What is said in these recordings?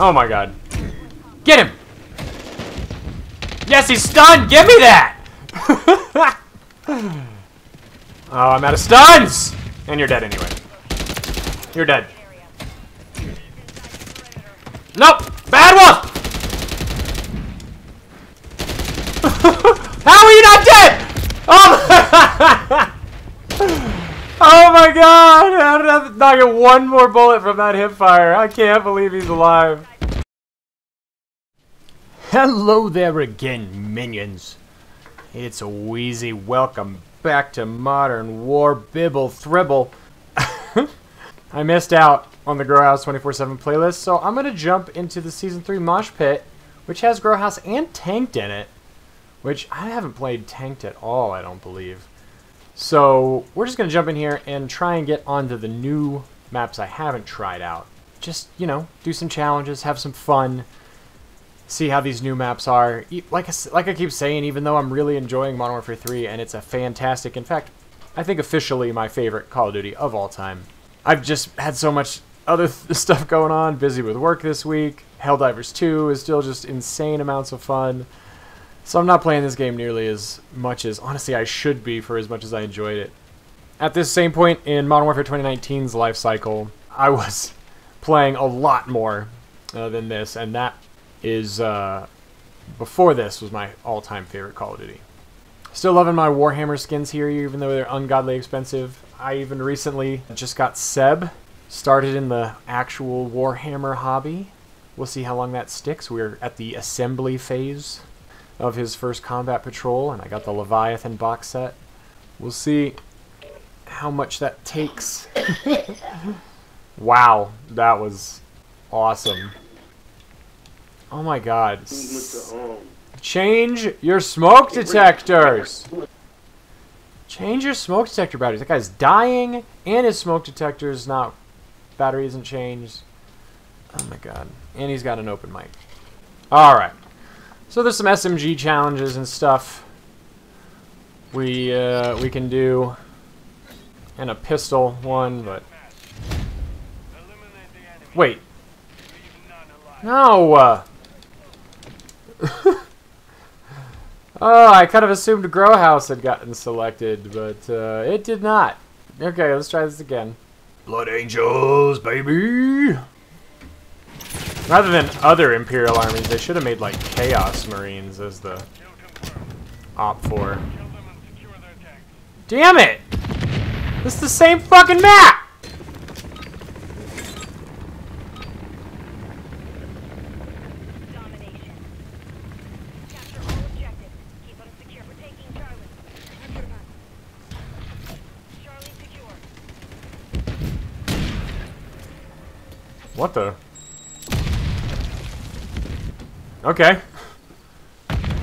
Oh my god. Get him! Yes, he's stunned! Give me that! oh, I'm out of stuns! And you're dead anyway. You're dead. Nope! Bad one! How are you not dead? Oh Oh my god! How did I get one more bullet from that hip fire? I can't believe he's alive. Hello there again, minions. It's a Wheezy. Welcome back to Modern War Bibble Thribble. I missed out on the Grow House 24-7 playlist, so I'm going to jump into the Season 3 Mosh Pit, which has Grow House and Tanked in it, which I haven't played Tanked at all, I don't believe. So we're just going to jump in here and try and get onto the new maps I haven't tried out. Just, you know, do some challenges, have some fun, see how these new maps are. Like I, like I keep saying, even though I'm really enjoying Modern Warfare 3 and it's a fantastic, in fact, I think officially my favorite Call of Duty of all time. I've just had so much other th stuff going on, busy with work this week. Helldivers 2 is still just insane amounts of fun. So I'm not playing this game nearly as much as, honestly, I should be for as much as I enjoyed it. At this same point in Modern Warfare 2019's life cycle, I was playing a lot more uh, than this, and that is, uh, before this, was my all-time favorite Call of Duty. Still loving my Warhammer skins here, even though they're ungodly expensive. I even recently just got Seb started in the actual Warhammer hobby. We'll see how long that sticks. We're at the assembly phase of his first combat patrol, and I got the Leviathan box set. We'll see how much that takes. wow, that was awesome. Oh my god. Change your smoke detectors! Change your smoke detector batteries. That guy's dying, and his smoke detector is not... Battery isn't changed. Oh my god. And he's got an open mic. Alright. So there's some SMG challenges and stuff we uh, we can do, and a pistol one, but wait, no. Oh, I kind of assumed Grow House had gotten selected, but uh, it did not. Okay, let's try this again. Blood Angels, baby. Rather than other Imperial armies, they should have made, like, Chaos Marines as the op for. Damn it! This is the same fucking map! What the? Okay.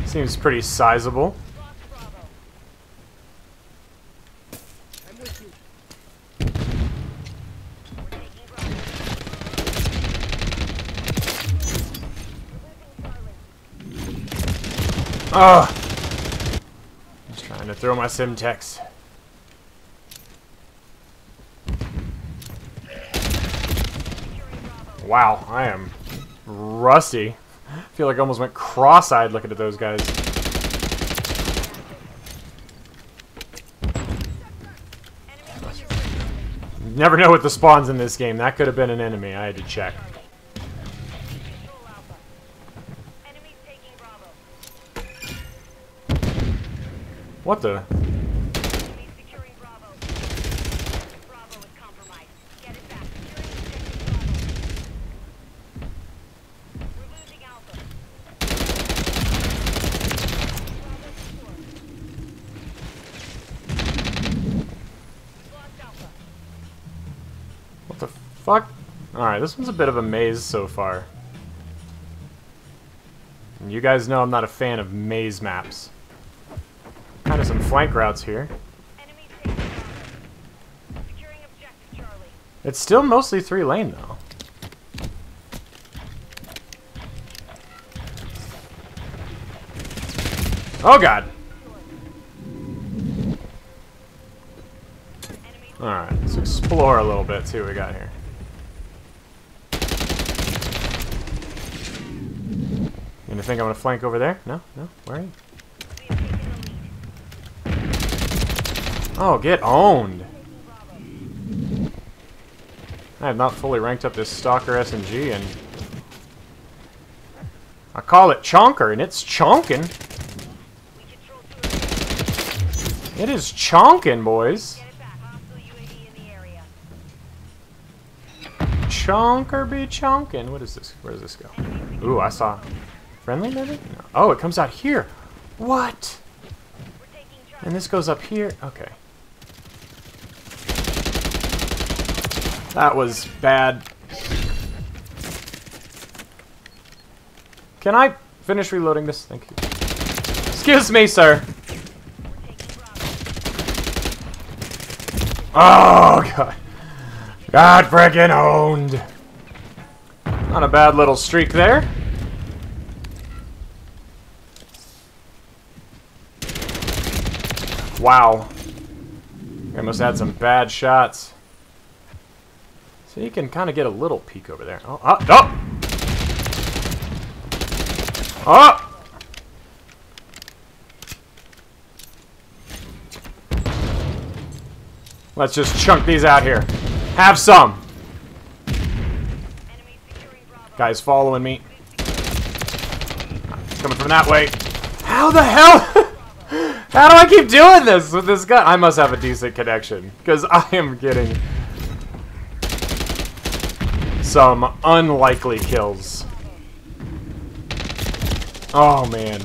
Seems pretty sizable. Ugh. Just trying to throw my Semtex. Wow, I am rusty. I feel like I almost went cross-eyed looking at those guys. Never know what the spawns in this game. That could have been an enemy. I had to check. What the? What the fuck? Alright, this one's a bit of a maze so far. And you guys know I'm not a fan of maze maps. Kind of some flank routes here. It's still mostly three lane though. Oh god! Alright, let's explore a little bit, see what we got here. Gonna think I'm gonna flank over there? No, no. Where are you? Oh, get owned. I have not fully ranked up this Stalker SMG, and I call it Chonker, and it's chonking. It is chonking, boys. Chonker be chonking. What is this? Where does this go? Ooh, I saw. Friendly, maybe? No. Oh, it comes out here. What? And this goes up here. Okay. That was bad. Can I finish reloading this? Thank you. Excuse me, sir. Oh, God. God freaking owned. Not a bad little streak there. Wow. I must had some bad shots. So you can kind of get a little peek over there. Oh, oh, oh! Oh! Let's just chunk these out here. Have some! Guy's following me. Coming from that way. How the hell? How do I keep doing this with this gun? I must have a decent connection. Because I am getting some unlikely kills. Oh, man.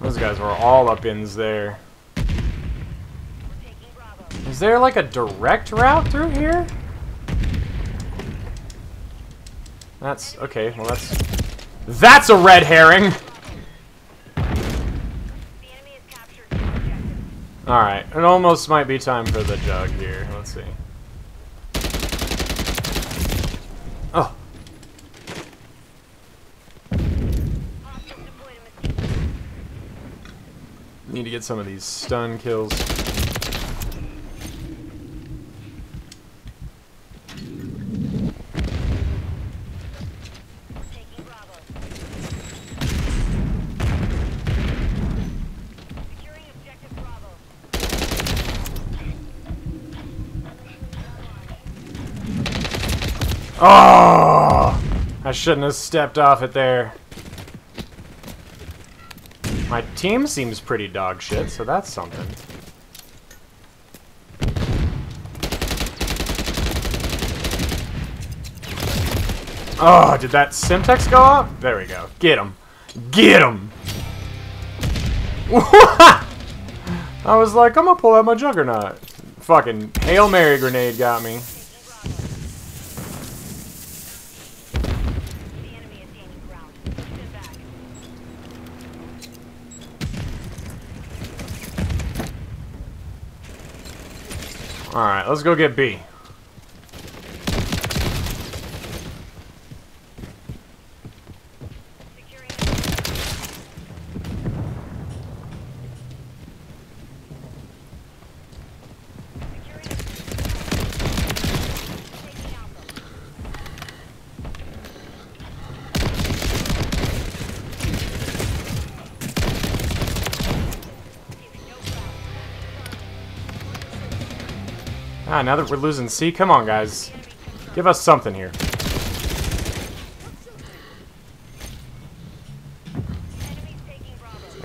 Those guys were all up ins there. Is there like a direct route through here? That's... Okay, well that's... That's a red herring! Alright, it almost might be time for the jug here. Let's see. Oh. Need to get some of these stun kills. Oh! I shouldn't have stepped off it there. My team seems pretty dog shit, so that's something. Oh, did that Semtex go up? There we go. Get him. Get him! I was like, I'm gonna pull out my Juggernaut. Fucking Hail Mary grenade got me. Alright, let's go get B. Ah, now that we're losing C, come on, guys. Give us something here.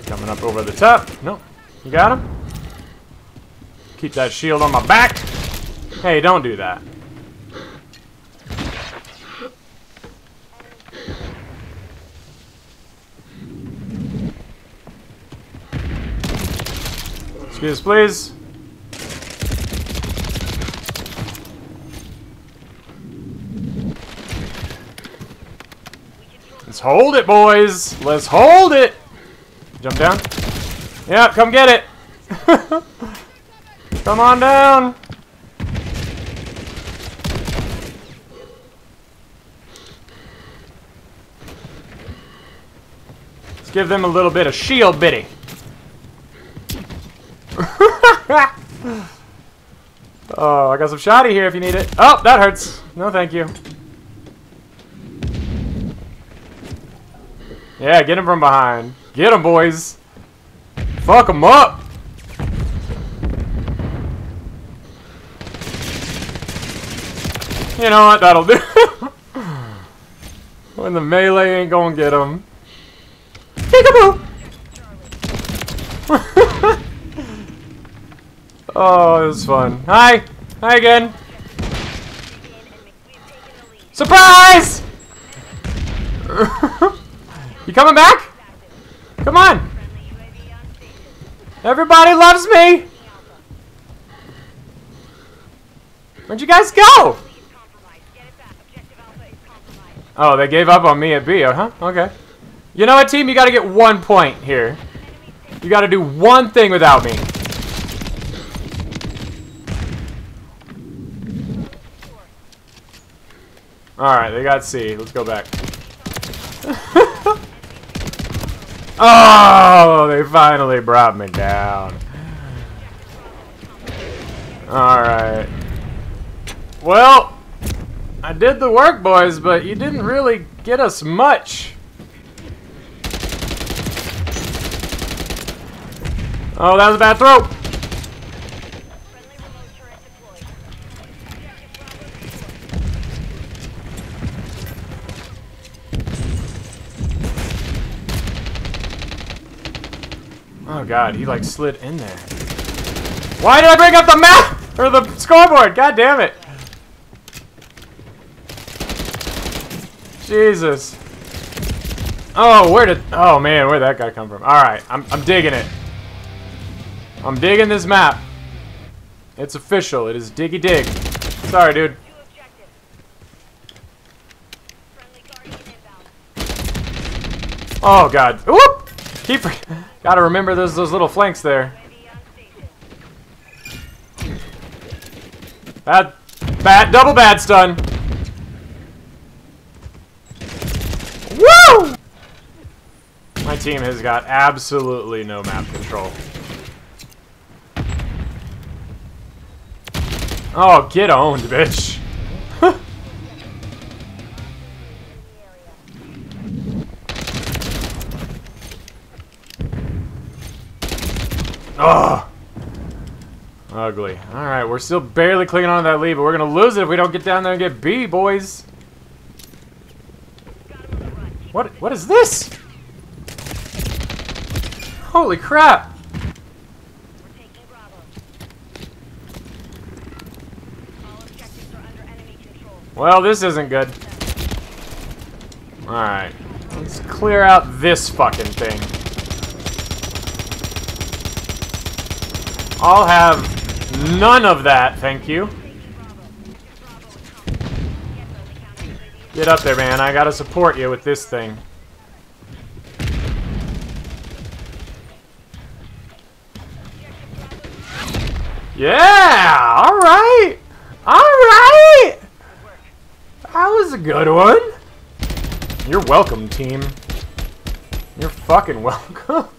Coming up over the top. No, you got him? Keep that shield on my back. Hey, don't do that. Excuse, please. Let's hold it, boys. Let's hold it. Jump down. Yeah, come get it. come on down. Let's give them a little bit of shield bitty. oh, I got some shoddy here if you need it. Oh, that hurts. No, thank you. Yeah, get him from behind. Get him, boys. Fuck him up. You know what? That'll do. when the melee ain't gonna get him. Peekaboo! oh, this is fun. Hi! Hi again! Surprise! you coming back? Come on! Everybody loves me! Where'd you guys go? Oh, they gave up on me at B, huh? Okay. You know what, team? You gotta get one point here. You gotta do one thing without me. Alright, they got C. Let's go back. oh, they finally brought me down. Alright. Well, I did the work, boys, but you didn't really get us much. Oh, that was a bad throw. God, he like slid in there. Why did I bring up the map? Or the scoreboard? God damn it. Jesus. Oh, where did... Oh, man, where'd that guy come from? Alright, I'm, I'm digging it. I'm digging this map. It's official. It is Diggy Dig. Sorry, dude. Oh, God. Whoop! Keep... Gotta remember those, those little flanks there. Bad... Bad... Double bad stun. Woo! My team has got absolutely no map control. Oh, get owned, bitch. Oh. Ugly. Alright, we're still barely clicking on to that lead, but we're going to lose it if we don't get down there and get B, boys. What? What is this? Holy crap! Well, this isn't good. Alright. Let's clear out this fucking thing. I'll have none of that, thank you. Get up there, man. I gotta support you with this thing. Yeah! Alright! Alright! That was a good one. You're welcome, team. You're fucking welcome.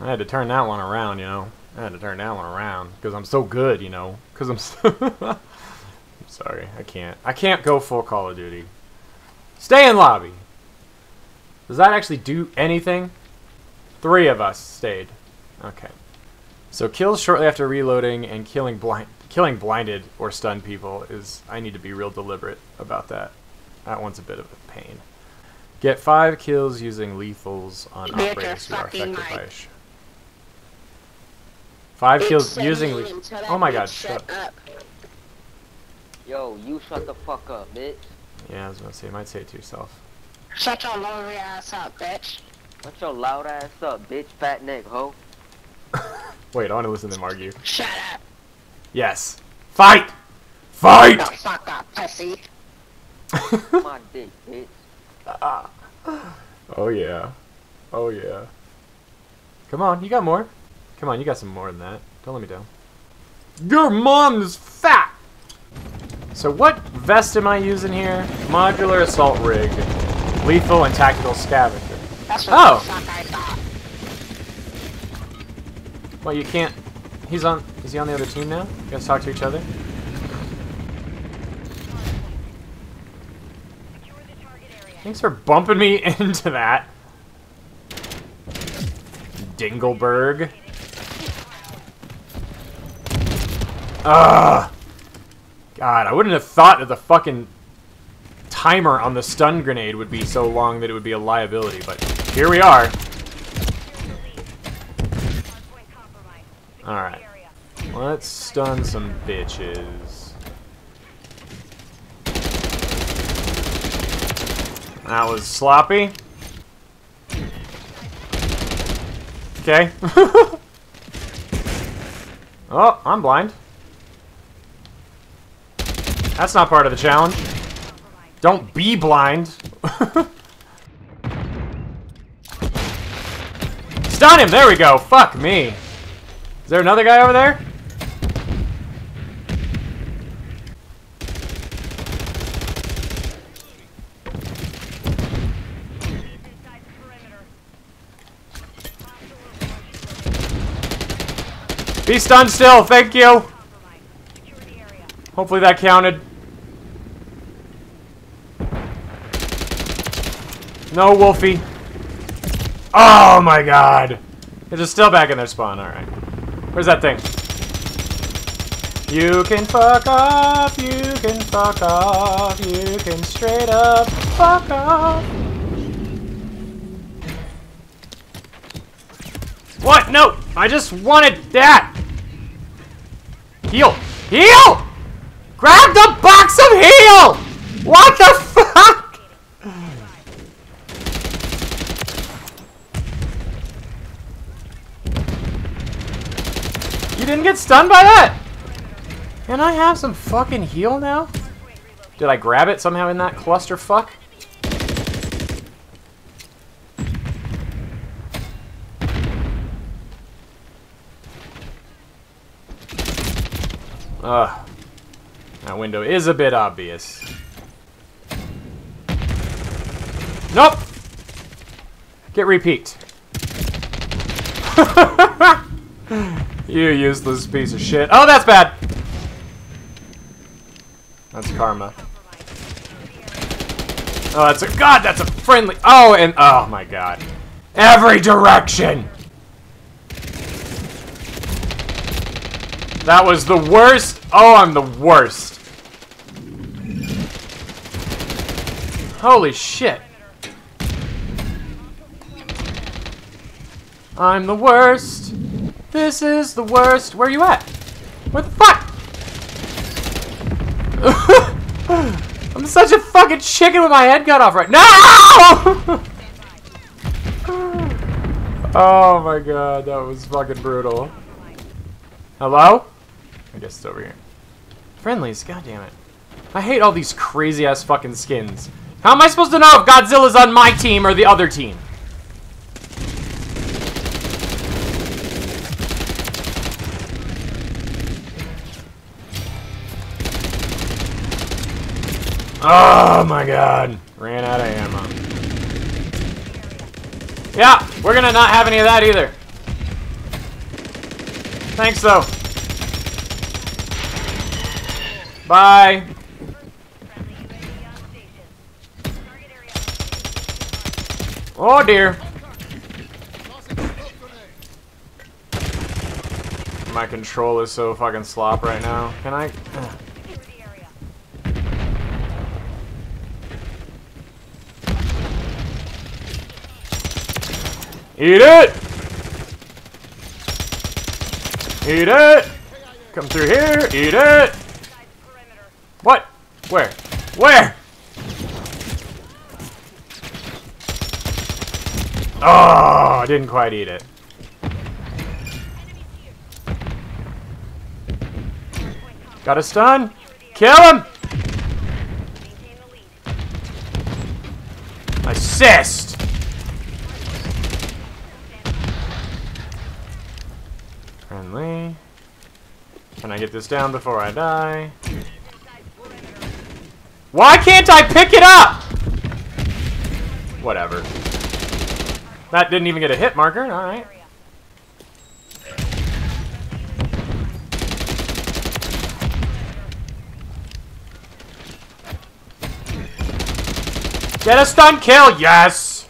I had to turn that one around, you know. I had to turn that one around. Because I'm so good, you know. Because I'm so... Sorry, I can't. I can't go full Call of Duty. Stay in lobby. Does that actually do anything? Three of us stayed. Okay. So kills shortly after reloading and killing blind killing blinded or stunned people is I need to be real deliberate about that. That one's a bit of a pain. Get five kills using lethals on operators who are affected by a Five kills using lethals. Oh my god, shut up. Yo, you shut the fuck up, bitch. Yeah, I was gonna say, you might say it to yourself. Shut your loud ass up, bitch. Shut your loud ass up, bitch, fat neck, ho. Wait, I wanna listen to them argue. Shut up. Yes. Fight! Fight! Shut The fuck up, pussy. My dick, bitch. Ah. oh yeah. Oh yeah. Come on, you got more. Come on, you got some more than that. Don't let me down. Your mom is fat! So what vest am I using here? Modular assault rig, lethal and tactical scavenger. oh. Well, you can't. He's on. Is he on the other team now? You guys talk to each other. Thanks for bumping me into that. Dingleberg. Ugh. God, I wouldn't have thought that the fucking timer on the stun grenade would be so long that it would be a liability, but here we are. Alright. Let's stun some bitches. That was sloppy. Okay. oh, I'm blind. That's not part of the challenge. Don't be blind. Stun him! There we go! Fuck me! Is there another guy over there? Be stunned still, thank you! Hopefully that counted. No, Wolfie. Oh my god! It's just still back in their spawn, alright. Where's that thing? You can fuck off, you can fuck off, you can straight up fuck off. What? No! I just wanted that! Heal! Heal! Grab the box of heal! What the fuck? You didn't get stunned by that? Can I have some fucking heal now? Did I grab it somehow in that clusterfuck? Ugh. That window is a bit obvious. Nope! Get repeat. you useless piece of shit. Oh, that's bad! That's karma. Oh, that's a- God, that's a friendly- Oh, and- Oh my god. Every direction! That was the worst. Oh, I'm the worst. Holy shit. I'm the worst. This is the worst. Where are you at? Where the fuck? I'm such a fucking chicken with my head cut off right now. No! oh my god, that was fucking brutal. Hello? I guess it's over here. Friendlies, goddammit. I hate all these crazy ass fucking skins. How am I supposed to know if Godzilla's on my team or the other team? Oh my god. Ran out of ammo. Yeah, we're gonna not have any of that either. Thanks though. Bye. Oh dear. My control is so fucking slop right now. Can I? Eat it! Eat it! Come through here, eat it! What? Where? Where? Oh, I didn't quite eat it. Got a stun? Kill him! Assist! Friendly. Can I get this down before I die? Why can't I pick it up? Whatever. That didn't even get a hit marker. Alright. Get a stun kill! Yes!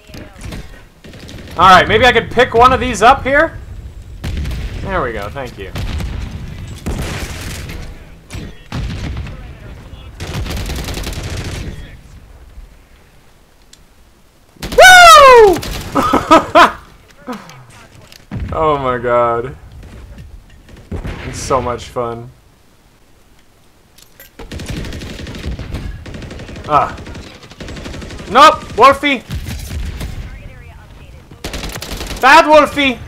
Alright, maybe I could pick one of these up here? There we go, thank you. Oh my god. It's so much fun. Ah. Nope! Wolfie! Bad Wolfie!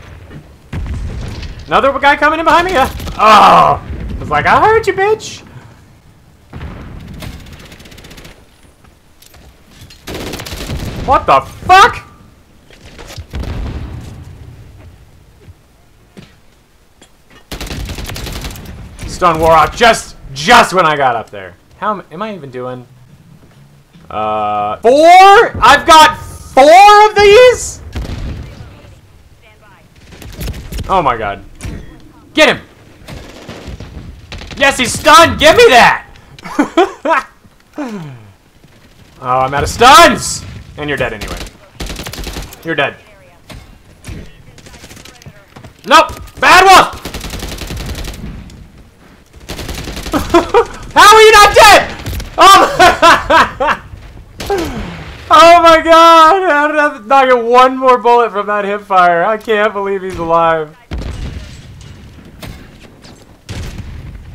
Another guy coming in behind me? Yeah. Oh! I was like, I heard you, bitch! What the fuck? Stun off just, just when I got up there. How am, am I even doing? Uh, four? I've got four of these? Oh my god. Get him! Yes, he's stunned! Give me that! oh, I'm out of stuns! And you're dead anyway. You're dead. Nope! Bad wolf! How are you not dead? Oh my Oh my god! I not get one more bullet from that hip fire? I can't believe he's alive.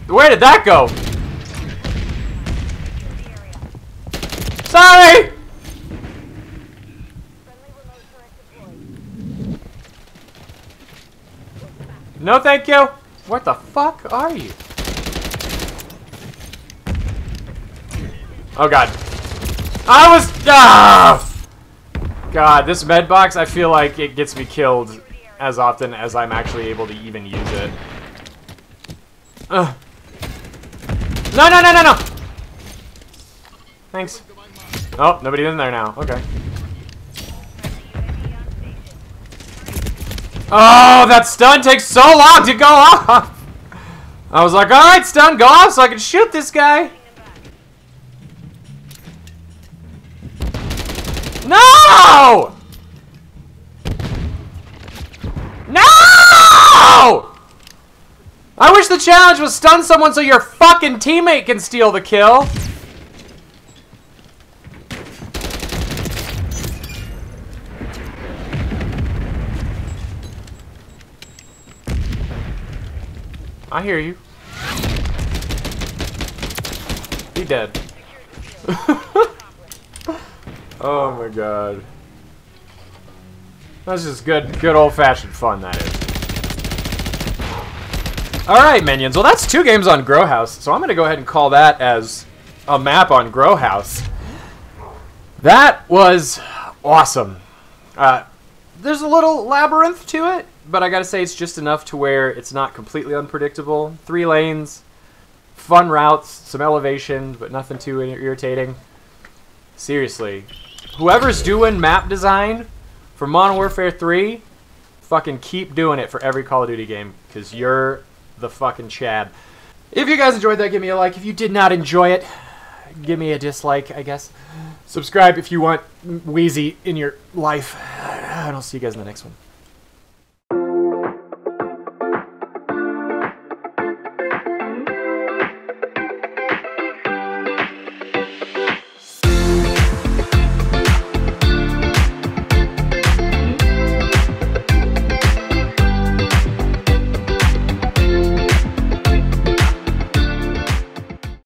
Where did that go? Sorry! No thank you! What the fuck are you? Oh god. I was... Ah! God, this med box, I feel like it gets me killed as often as I'm actually able to even use it. Ugh. No, no, no, no, no! Thanks. Oh, nobody in there now. Okay. Oh, that stun takes so long to go off! I was like, alright, stun, go off so I can shoot this guy! No! No! I wish the challenge was stun someone so your fucking teammate can steal the kill. I hear you. Be dead. oh my god. That's just good, good old-fashioned fun, that is. Alright, minions. Well, that's two games on Grow House, so I'm going to go ahead and call that as a map on Grow House. That was awesome. Uh, there's a little labyrinth to it, but I gotta say it's just enough to where it's not completely unpredictable. Three lanes, fun routes, some elevation, but nothing too irritating. Seriously, whoever's doing map design for Modern Warfare 3, fucking keep doing it for every Call of Duty game, because you're the fucking Chad. If you guys enjoyed that, give me a like. If you did not enjoy it, give me a dislike, I guess. Subscribe if you want Wheezy in your life. And I'll see you guys in the next one.